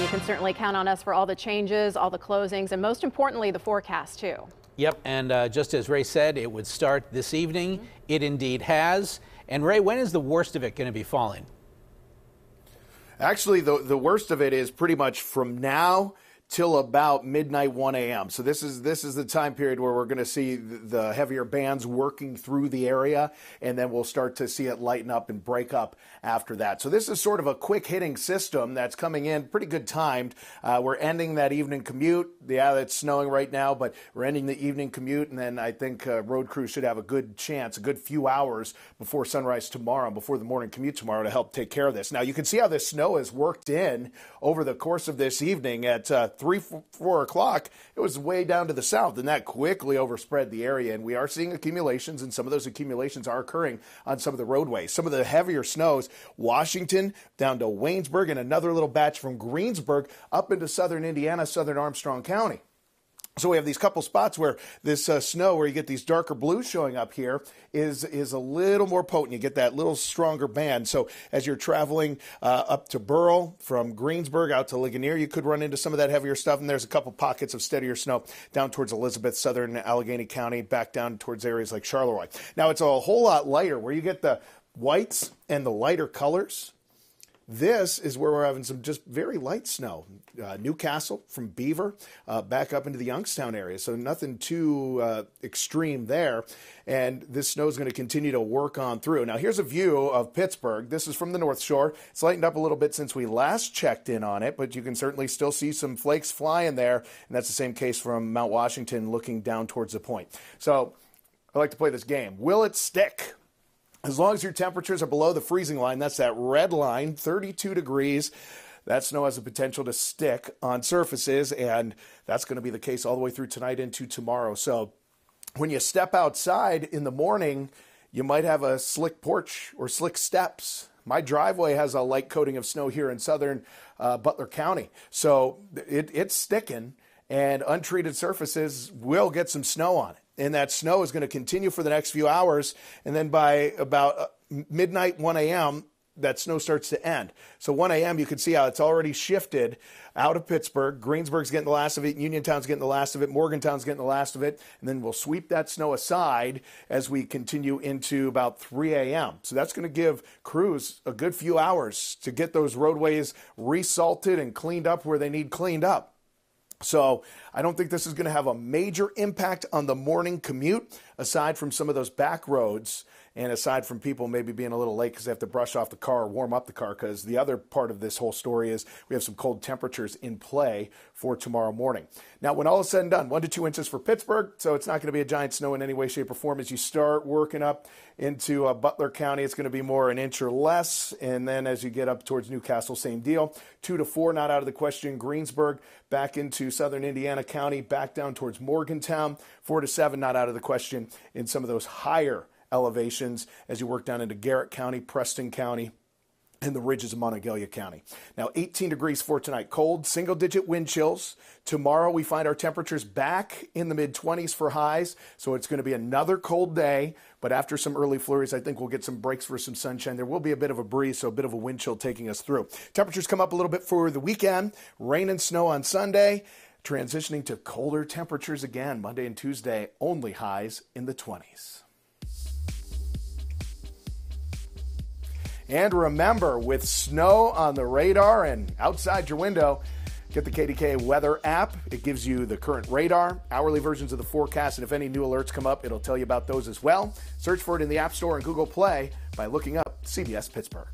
And you can certainly count on us for all the changes, all the closings, and most importantly, the forecast, too. Yep, and uh, just as Ray said, it would start this evening. Mm -hmm. It indeed has. And Ray, when is the worst of it going to be falling? Actually, the, the worst of it is pretty much from now till about midnight 1 a.m. So this is this is the time period where we're going to see the heavier bands working through the area, and then we'll start to see it lighten up and break up after that. So this is sort of a quick hitting system that's coming in pretty good timed. Uh, we're ending that evening commute. Yeah, it's snowing right now, but we're ending the evening commute, and then I think uh, road crews should have a good chance, a good few hours before sunrise tomorrow, before the morning commute tomorrow, to help take care of this. Now you can see how this snow has worked in over the course of this evening at uh, three, four o'clock, it was way down to the south, and that quickly overspread the area. And we are seeing accumulations, and some of those accumulations are occurring on some of the roadways. Some of the heavier snows, Washington down to Waynesburg, and another little batch from Greensburg up into southern Indiana, southern Armstrong County. So we have these couple spots where this uh, snow, where you get these darker blues showing up here, is is a little more potent. You get that little stronger band. So as you're traveling uh, up to Burl from Greensburg out to Ligonier, you could run into some of that heavier stuff. And there's a couple pockets of steadier snow down towards Elizabeth, southern Allegheny County, back down towards areas like Charleroi. Now it's a whole lot lighter, where you get the whites and the lighter colors this is where we're having some just very light snow. Uh, New Castle from Beaver uh, back up into the Youngstown area. So nothing too uh, extreme there. And this snow is going to continue to work on through. Now, here's a view of Pittsburgh. This is from the North Shore. It's lightened up a little bit since we last checked in on it, but you can certainly still see some flakes flying there. And that's the same case from Mount Washington looking down towards the point. So I like to play this game. Will it stick? As long as your temperatures are below the freezing line, that's that red line, 32 degrees. That snow has the potential to stick on surfaces, and that's going to be the case all the way through tonight into tomorrow. So when you step outside in the morning, you might have a slick porch or slick steps. My driveway has a light coating of snow here in southern uh, Butler County. So it, it's sticking, and untreated surfaces will get some snow on it and that snow is going to continue for the next few hours. And then by about uh, midnight, 1 a.m., that snow starts to end. So 1 a.m., you can see how it's already shifted out of Pittsburgh. Greensburg's getting the last of it. Uniontown's getting the last of it. Morgantown's getting the last of it. And then we'll sweep that snow aside as we continue into about 3 a.m. So that's going to give crews a good few hours to get those roadways resalted and cleaned up where they need cleaned up. So I don't think this is going to have a major impact on the morning commute, aside from some of those back roads and aside from people maybe being a little late because they have to brush off the car or warm up the car, because the other part of this whole story is we have some cold temperatures in play for tomorrow morning. Now, when all is said and done, one to two inches for Pittsburgh, so it's not going to be a giant snow in any way, shape, or form. As you start working up into uh, Butler County, it's going to be more an inch or less. And then as you get up towards New Castle, same deal. Two to four, not out of the question. Greensburg, back into southern Indiana County, back down towards Morgantown. Four to seven, not out of the question in some of those higher elevations as you work down into Garrett County, Preston County, and the ridges of Monongalia County. Now, 18 degrees for tonight. Cold, single digit wind chills. Tomorrow, we find our temperatures back in the mid 20s for highs. So it's going to be another cold day. But after some early flurries, I think we'll get some breaks for some sunshine. There will be a bit of a breeze, so a bit of a wind chill taking us through. Temperatures come up a little bit for the weekend. Rain and snow on Sunday. Transitioning to colder temperatures again Monday and Tuesday, only highs in the 20s. And remember, with snow on the radar and outside your window, get the KDKA weather app. It gives you the current radar, hourly versions of the forecast, and if any new alerts come up, it'll tell you about those as well. Search for it in the App Store and Google Play by looking up CBS Pittsburgh.